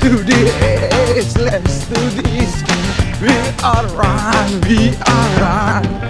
do this, let's do this. We are run, we are run.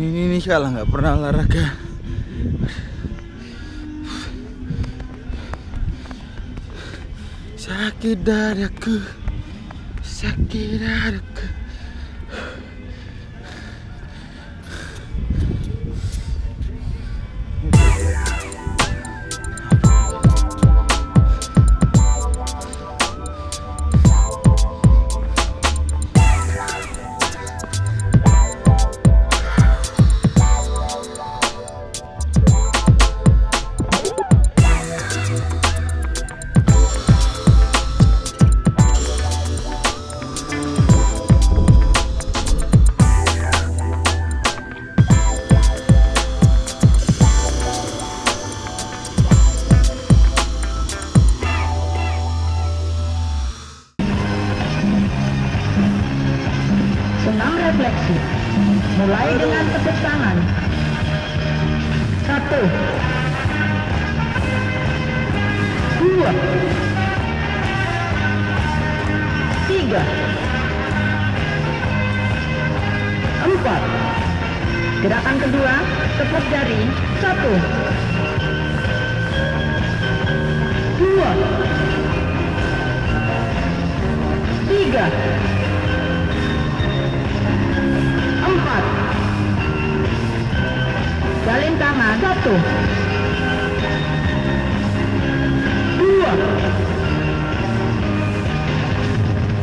Gini nih nih kalau nggak pernah olahraga. Sakit dadaku, sakit dadaku. Senam refleksi. Mulai dengan tepuk tangan. Satu. Dua. Tiga. Empat. Gerakan kedua, tepuk jari. Satu. Dua. Tangan satu. Dua.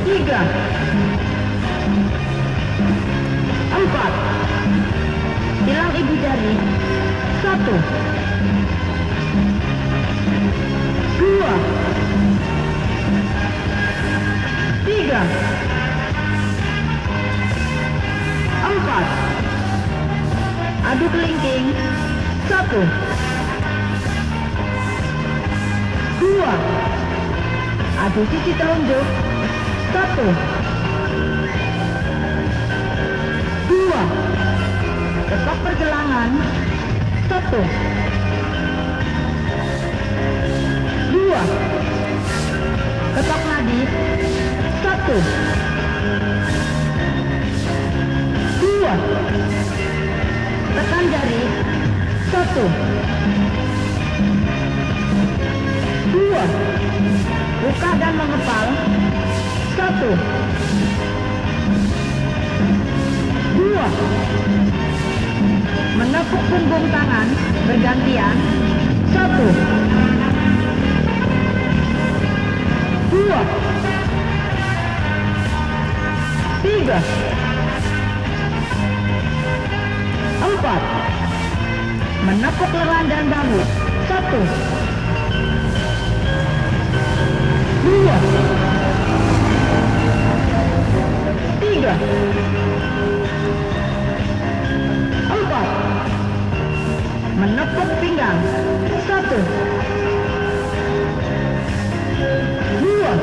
Tiga. Empat. Hilang ibu jari satu adu kelingking. Satu. Dua. Adu sisi telunjuk. Satu. Dua. Ketok pergelangan. Satu. Dua. Ketok nadi. Satu dua. Buka dan mengepal. Satu. Dua. Menepuk punggung tangan bergantian. Satu. Dua. Tiga. Empat. Menepuk lengan dan bahu satu dua tiga empat menepuk pinggang satu dua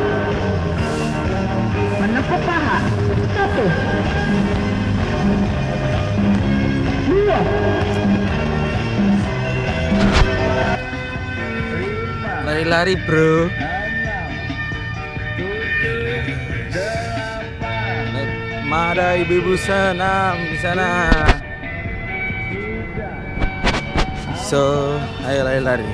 menepuk paha satu dua Lari-lari bro. Mada ibu-ibu senam di sana. So, ayo lari-lari.